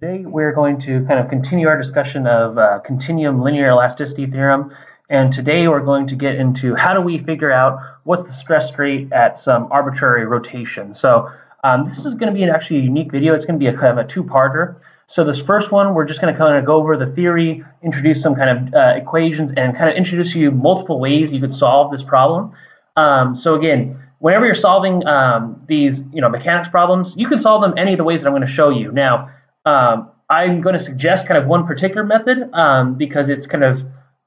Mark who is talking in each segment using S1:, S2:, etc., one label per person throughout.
S1: Today we're going to kind of continue our discussion of uh, continuum linear elasticity theorem. And today we're going to get into how do we figure out what's the stress state at some arbitrary rotation. So um, this is going to be an actually a unique video. It's going to be a kind of a two-parter. So this first one, we're just going to kind of go over the theory, introduce some kind of uh, equations, and kind of introduce you multiple ways you could solve this problem. Um, so again, whenever you're solving um, these you know mechanics problems, you can solve them any of the ways that I'm going to show you. Now, um, I'm going to suggest kind of one particular method um, because it's kind of,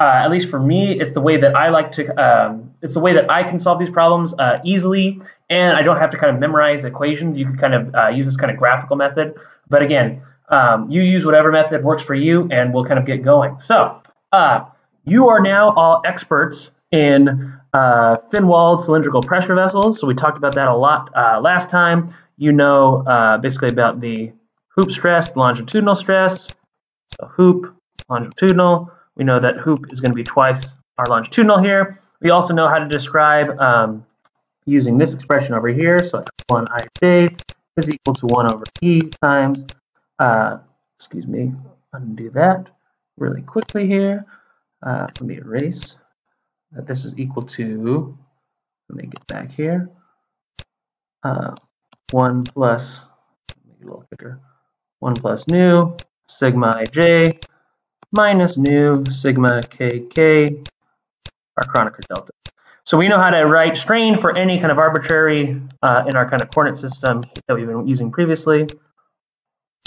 S1: uh, at least for me, it's the way that I like to, um, it's the way that I can solve these problems uh, easily, and I don't have to kind of memorize equations. You can kind of uh, use this kind of graphical method. But again, um, you use whatever method works for you, and we'll kind of get going. So, uh, you are now all experts in uh, thin-walled cylindrical pressure vessels. So we talked about that a lot uh, last time. You know basically about the hoop stress, longitudinal stress. So hoop, longitudinal. We know that hoop is going to be twice our longitudinal here. We also know how to describe um, using this expression over here. So 1 ij is equal to 1 over e times, uh, excuse me, undo that really quickly here. Uh, let me erase that this is equal to, let me get back here, uh, 1 plus, a little bigger, 1 plus nu sigma ij minus nu sigma kk our Kronecker delta. So we know how to write strain for any kind of arbitrary uh, in our kind of coordinate system that we've been using previously.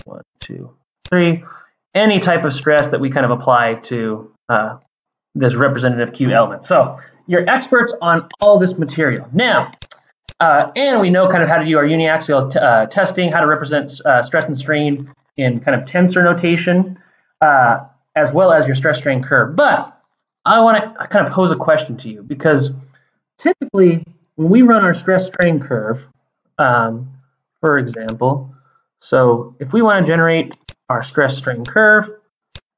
S1: One, two, three. Any type of stress that we kind of apply to uh, this representative Q element. So you're experts on all this material. Now, uh, and we know kind of how to do our uniaxial uh, testing, how to represent uh, stress and strain in kind of tensor notation, uh, as well as your stress strain curve. But I want to kind of pose a question to you because typically when we run our stress strain curve, um, for example, so if we want to generate our stress strain curve,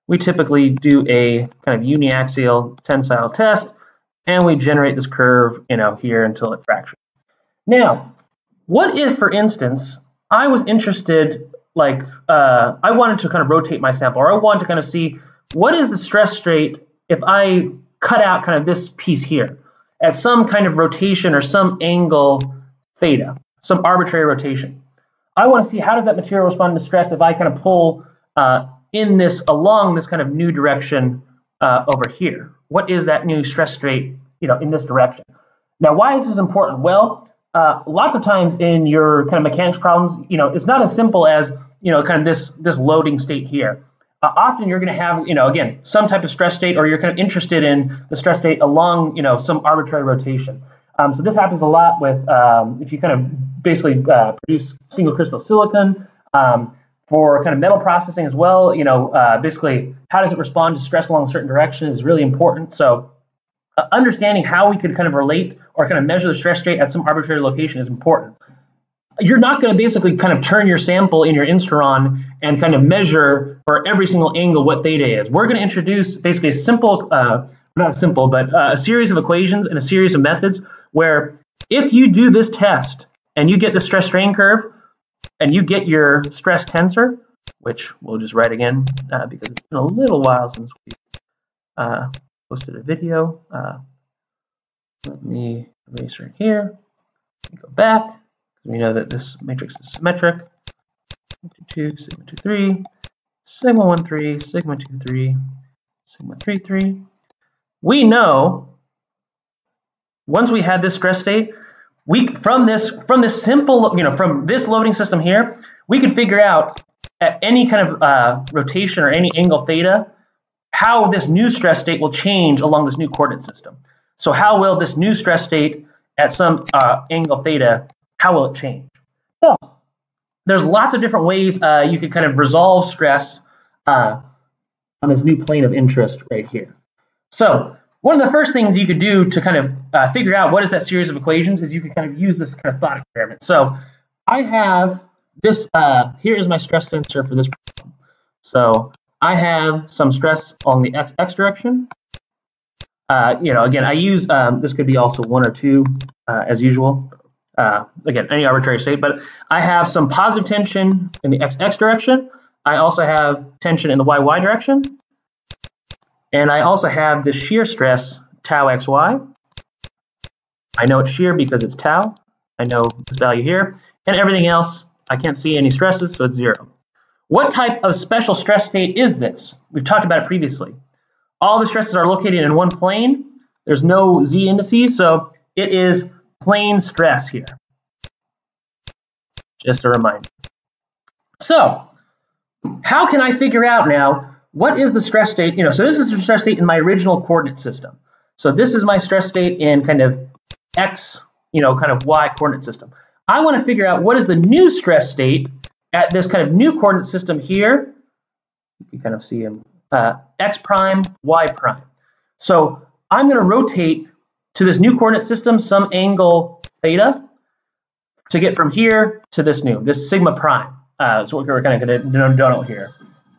S1: we typically do a kind of uniaxial tensile test, and we generate this curve, you know, here until it fractures. Now, what if, for instance, I was interested, like, uh, I wanted to kind of rotate my sample, or I wanted to kind of see what is the stress state if I cut out kind of this piece here at some kind of rotation or some angle theta, some arbitrary rotation. I want to see how does that material respond to stress if I kind of pull uh, in this along this kind of new direction uh, over here. What is that new stress state, you know, in this direction? Now, why is this important? Well, uh, lots of times in your kind of mechanics problems, you know, it's not as simple as you know, kind of this this loading state here. Uh, often you're going to have, you know, again, some type of stress state, or you're kind of interested in the stress state along, you know, some arbitrary rotation. Um, so this happens a lot with um, if you kind of basically uh, produce single crystal silicon um, for kind of metal processing as well. You know, uh, basically how does it respond to stress along a certain direction is really important. So uh, understanding how we could kind of relate or kind of measure the stress state at some arbitrary location is important. You're not going to basically kind of turn your sample in your Instron and kind of measure for every single angle what theta is. We're going to introduce basically a simple, uh, not simple, but uh, a series of equations and a series of methods where if you do this test and you get the stress strain curve and you get your stress tensor, which we'll just write again uh, because it's been a little while since we uh, posted a video. Uh, let me erase right here. Go back. We know that this matrix is symmetric. 2, sigma 2, 3, sigma 1, 3, sigma 2, 3, sigma 3, 3. We know once we had this stress state, we from this from this simple you know from this loading system here, we could figure out at any kind of uh, rotation or any angle theta how this new stress state will change along this new coordinate system. So how will this new stress state at some uh, angle theta, how will it change? So there's lots of different ways uh, you could kind of resolve stress uh, on this new plane of interest right here. So one of the first things you could do to kind of uh, figure out what is that series of equations is you could kind of use this kind of thought experiment. So I have this, uh, here is my stress tensor for this problem. So I have some stress on the x, x direction. Uh, you know, again, I use, um, this could be also one or two uh, as usual. Uh, again, any arbitrary state, but I have some positive tension in the x, x direction. I also have tension in the YY direction. And I also have the shear stress tau xy. I know it's shear because it's tau. I know this value here. And everything else, I can't see any stresses, so it's zero. What type of special stress state is this? We've talked about it previously. All the stresses are located in one plane. There's no z indices, so it is plane stress here. Just a reminder. So, how can I figure out now what is the stress state? You know, so this is the stress state in my original coordinate system. So this is my stress state in kind of x, you know, kind of y coordinate system. I want to figure out what is the new stress state at this kind of new coordinate system here. You can kind of see them, uh, x prime, y prime. So I'm going to rotate to this new coordinate system some angle theta to get from here to this new, this sigma prime. Uh, so we're kind of going to denote here.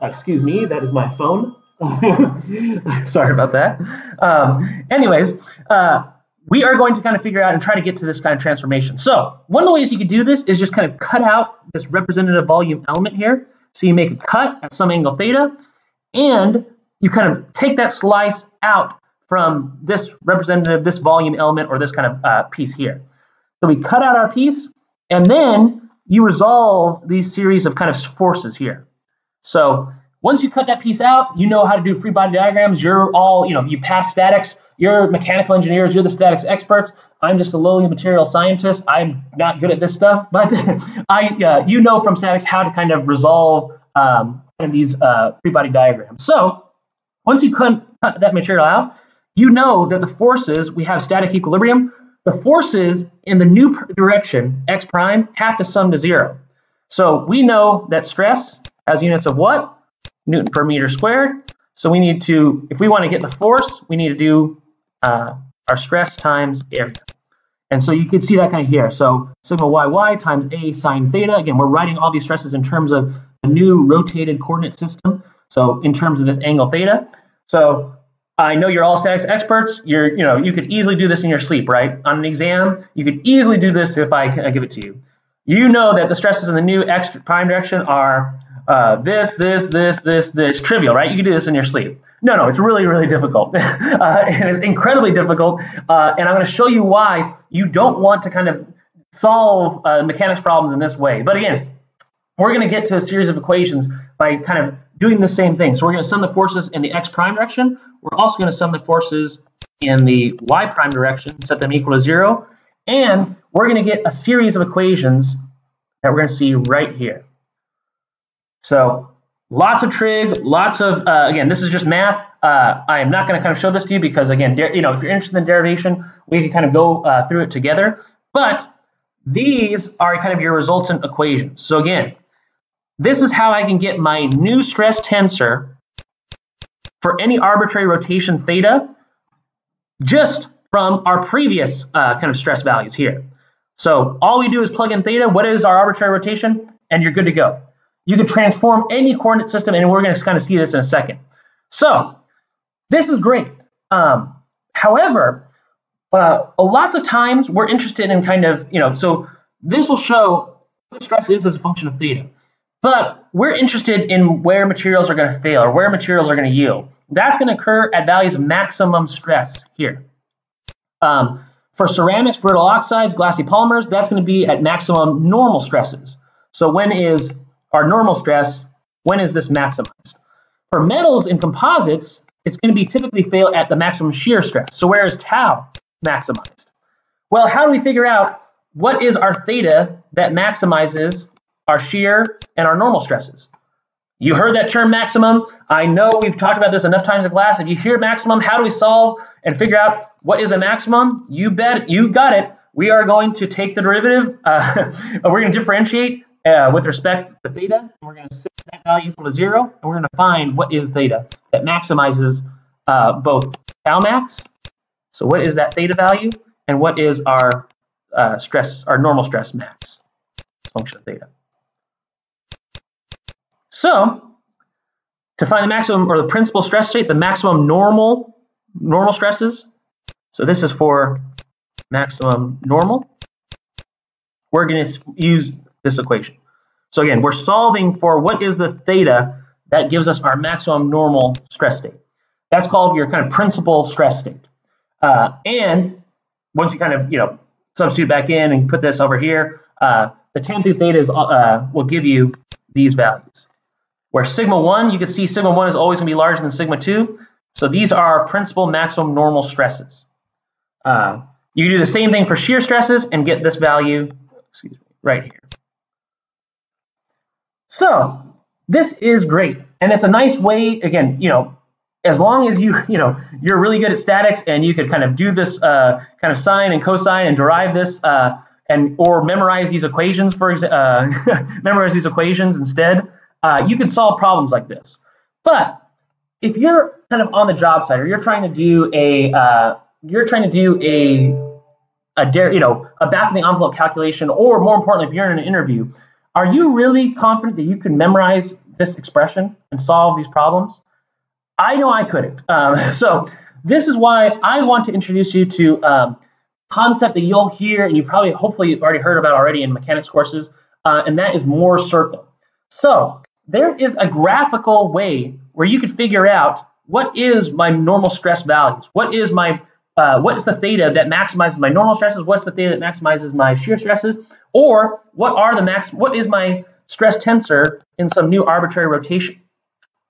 S1: Uh, excuse me, that is my phone. Sorry about that. Um, anyways, uh, we are going to kind of figure out and try to get to this kind of transformation. So one of the ways you could do this is just kind of cut out this representative volume element here. So you make a cut at some angle theta, and you kind of take that slice out from this representative, this volume element, or this kind of uh, piece here. So we cut out our piece, and then you resolve these series of kind of forces here. So once you cut that piece out, you know how to do free body diagrams. You're all, you know, you pass statics. You're mechanical engineers. You're the statics experts. I'm just a lowly material scientist. I'm not good at this stuff, but I, uh, you know from statics how to kind of resolve um, kind of these uh, free body diagrams. So once you cut, cut that material out, you know that the forces, we have static equilibrium. The forces in the new direction, x prime, have to sum to zero. So we know that stress has units of what? Newton per meter squared. So we need to, if we want to get the force, we need to do uh, our stress times area. And so you can see that kind of here. So sigma yy times a sine theta. Again, we're writing all these stresses in terms of a new rotated coordinate system. So in terms of this angle theta. So I know you're all statics experts. You're, you know, you could easily do this in your sleep, right? On an exam, you could easily do this if I, I give it to you. You know that the stresses in the new x prime direction are uh, this, this, this, this, this, trivial, right? You can do this in your sleep. No, no, it's really, really difficult. uh, and it's incredibly difficult. Uh, and I'm going to show you why you don't want to kind of solve uh, mechanics problems in this way. But again, we're going to get to a series of equations by kind of doing the same thing. So we're going to sum the forces in the x prime direction. We're also going to sum the forces in the y prime direction, set them equal to zero. And we're going to get a series of equations that we're going to see right here. So lots of trig, lots of, uh, again, this is just math. Uh, I am not going to kind of show this to you because, again, you know, if you're interested in derivation, we can kind of go uh, through it together. But these are kind of your resultant equations. So again, this is how I can get my new stress tensor for any arbitrary rotation theta just from our previous uh, kind of stress values here. So all we do is plug in theta. What is our arbitrary rotation? And you're good to go. You can transform any coordinate system, and we're going to kind of see this in a second. So this is great. Um, however, uh, lots of times we're interested in kind of, you know, so this will show what stress is as a function of theta. But we're interested in where materials are going to fail or where materials are going to yield. That's going to occur at values of maximum stress here. Um, for ceramics, brittle oxides, glassy polymers, that's going to be at maximum normal stresses. So when is our normal stress, when is this maximized? For metals and composites, it's going to be typically fail at the maximum shear stress. So where is tau maximized? Well, how do we figure out what is our theta that maximizes our shear and our normal stresses? You heard that term maximum. I know we've talked about this enough times in class. If you hear maximum, how do we solve and figure out what is a maximum? You bet, you got it. We are going to take the derivative. Uh, we're going to differentiate uh, with respect to theta, we're going to set that value equal to zero, and we're going to find what is theta that maximizes uh, both tau max. So what is that theta value, and what is our uh, stress, our normal stress max function of theta. So to find the maximum or the principal stress state, the maximum normal normal stresses. So this is for maximum normal. We're going to use this equation. So again, we're solving for what is the theta that gives us our maximum normal stress state. That's called your kind of principal stress state. Uh, and once you kind of, you know, substitute back in and put this over here, uh, the tan theta is, uh, will give you these values. Where sigma 1, you can see sigma 1 is always going to be larger than sigma 2. So these are our principal maximum normal stresses. Uh, you can do the same thing for shear stresses and get this value excuse me, right here. So this is great. And it's a nice way, again, you know, as long as you, you know, you're really good at statics and you could kind of do this uh, kind of sine and cosine and derive this uh, and or memorize these equations for uh, memorize these equations instead, uh, you can solve problems like this. But if you're kind of on the job site or you're trying to do a uh, you're trying to do a a dare, you know, a back of the envelope calculation, or more importantly, if you're in an interview, are you really confident that you can memorize this expression and solve these problems? I know I couldn't. Um, so this is why I want to introduce you to um, concept that you'll hear and you probably hopefully you've already heard about already in mechanics courses, uh, and that is Mohr circle. So there is a graphical way where you could figure out what is my normal stress values, what is my uh, what is the theta that maximizes my normal stresses, what's the theta that maximizes my shear stresses, or what are the max what is my stress tensor in some new arbitrary rotation.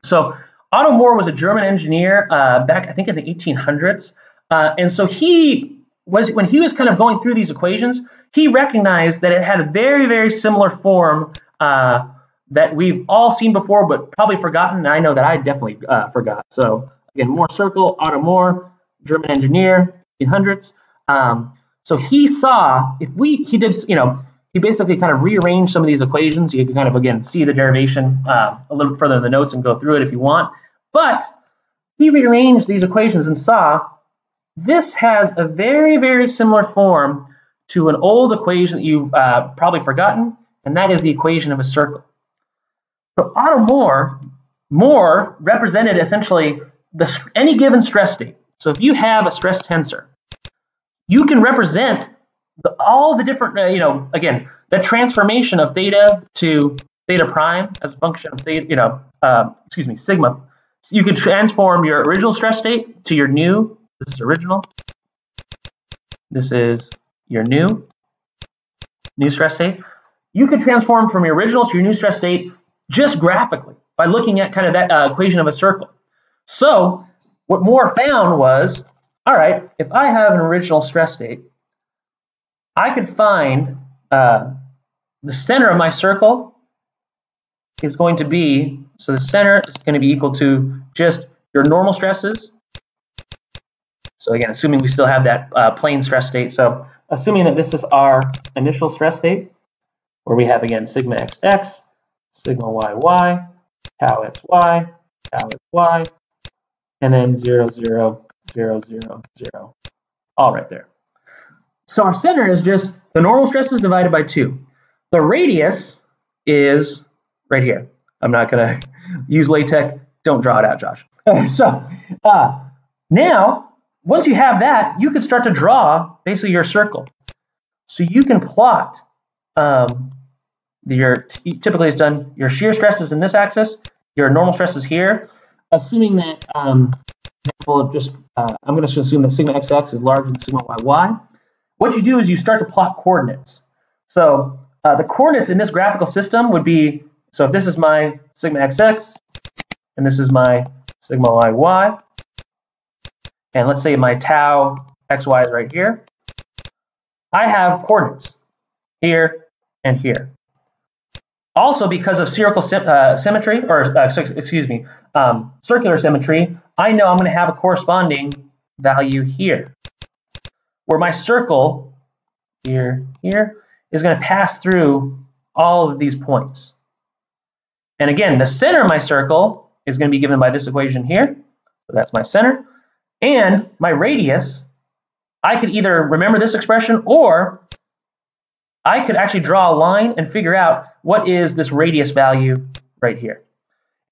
S1: So Otto Mohr was a German engineer uh, back I think in the 1800s, uh, and so he was when he was kind of going through these equations, he recognized that it had a very very similar form uh, that we've all seen before, but probably forgotten. And I know that I definitely uh, forgot. So again, Mohr circle, Otto Mohr, German engineer, 1800s. Um, so he saw if we he did you know he basically kind of rearranged some of these equations. You can kind of again see the derivation uh, a little further in the notes and go through it if you want. But he rearranged these equations and saw this has a very very similar form to an old equation that you've uh, probably forgotten, and that is the equation of a circle. So Otto Mohr, Mohr represented essentially the, any given stress state. So if you have a stress tensor, you can represent the, all the different, uh, you know, again, the transformation of theta to theta prime as a function of theta, you know, uh, excuse me, sigma. So you could transform your original stress state to your new, this is original, this is your new, new stress state. You could transform from your original to your new stress state just graphically by looking at kind of that uh, equation of a circle. So what Mohr found was, all right, if I have an original stress state, I could find uh, the center of my circle is going to be, so the center is going to be equal to just your normal stresses. So again, assuming we still have that uh, plane stress state. So assuming that this is our initial stress state, where we have, again, sigma xx, sigma yy, tau xy, tau xy, and then 0, 0, 0, 0, 0, all right there. So our center is just the normal stresses divided by 2. The radius is right here. I'm not going to use LaTeX. Don't draw it out, Josh. so uh, now, once you have that, you can start to draw basically your circle. So you can plot um, your typically it's done your shear stresses in this axis, your normal stresses here, assuming that um, example just uh, I'm going to assume that sigma xx is larger than sigma yy. What you do is you start to plot coordinates. So uh, the coordinates in this graphical system would be so if this is my sigma xx and this is my sigma yy, and let's say my tau xy is right here, I have coordinates here and here. Also, because of spherical uh, symmetry, or uh, excuse me, um, circular symmetry, I know I'm going to have a corresponding value here, where my circle here, here, is going to pass through all of these points. And again, the center of my circle is going to be given by this equation here. So that's my center. And my radius, I could either remember this expression or I could actually draw a line and figure out what is this radius value right here.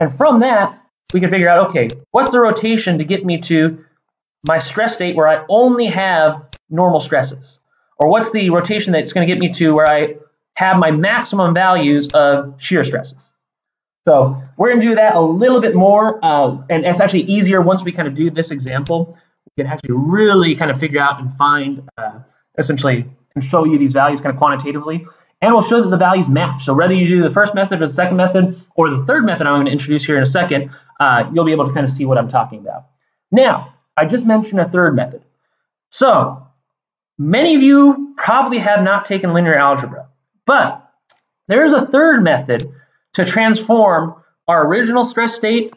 S1: And from that, we can figure out, okay, what's the rotation to get me to my stress state where I only have normal stresses? Or what's the rotation that's going to get me to where I have my maximum values of shear stresses. So we're going to do that a little bit more, uh, and it's actually easier once we kind of do this example. We can actually really kind of figure out and find, uh, essentially, and show you these values kind of quantitatively. And we'll show that the values match. So whether you do the first method or the second method, or the third method I'm going to introduce here in a second, uh, you'll be able to kind of see what I'm talking about. Now, I just mentioned a third method. So many of you probably have not taken linear algebra, but there is a third method to transform our original stress state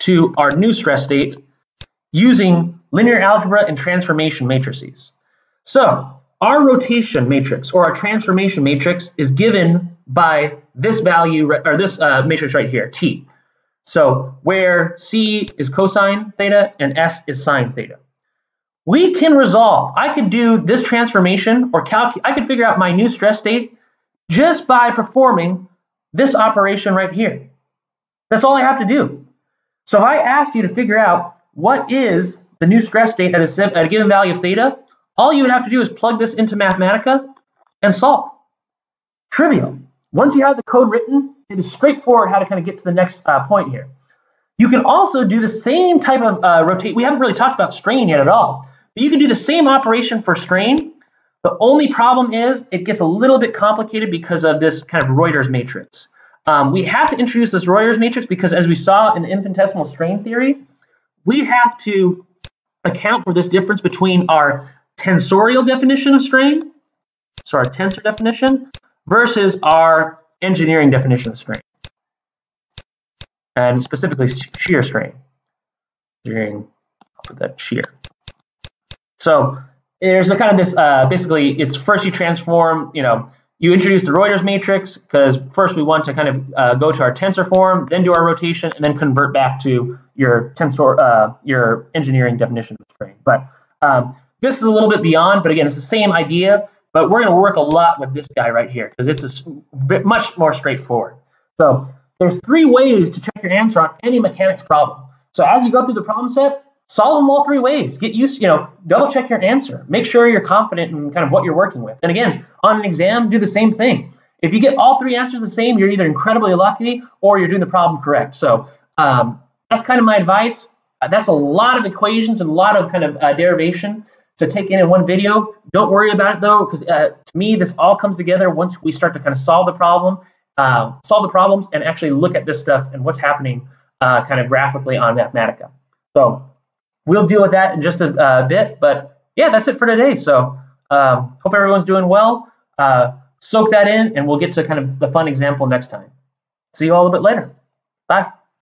S1: to our new stress state using linear algebra and transformation matrices. So our rotation matrix or our transformation matrix is given by this value or this uh, matrix right here, T. So where C is cosine theta and S is sine theta. We can resolve. I could do this transformation or calculate. I could figure out my new stress state just by performing this operation right here. That's all I have to do. So if I ask you to figure out what is the new stress state at a, at a given value of theta, all you would have to do is plug this into Mathematica and solve. Trivial. Once you have the code written, it is straightforward how to kind of get to the next uh, point here. You can also do the same type of uh, rotate. We haven't really talked about strain yet at all, but you can do the same operation for strain. The only problem is it gets a little bit complicated because of this kind of Reuter's matrix. Um, we have to introduce this Reuter's matrix because as we saw in the infinitesimal strain theory, we have to account for this difference between our tensorial definition of strain, so our tensor definition, versus our engineering definition of strain, and specifically shear strain. Engineering, I'll put that shear. So there's a kind of this, uh, basically, it's first you transform, you know, you introduce the Reuter's matrix because first we want to kind of uh, go to our tensor form, then do our rotation, and then convert back to your tensor, uh, your engineering definition of strain. But um, this is a little bit beyond, but again, it's the same idea, but we're going to work a lot with this guy right here because it's a much more straightforward. So there's three ways to check your answer on any mechanics problem. So as you go through the problem set, solve them all three ways. Get used, you know, double check your answer. Make sure you're confident in kind of what you're working with. And again, on an exam, do the same thing. If you get all three answers the same, you're either incredibly lucky or you're doing the problem correct. So um, that's kind of my advice. Uh, that's a lot of equations and a lot of kind of uh, derivation to take in in one video. Don't worry about it though, because uh, to me, this all comes together once we start to kind of solve the problem, uh, solve the problems, and actually look at this stuff and what's happening uh, kind of graphically on Mathematica. So we'll deal with that in just a uh, bit, but yeah, that's it for today. So um, hope everyone's doing well. Uh, soak that in, and we'll get to kind of the fun example next time. See you all a bit later. Bye.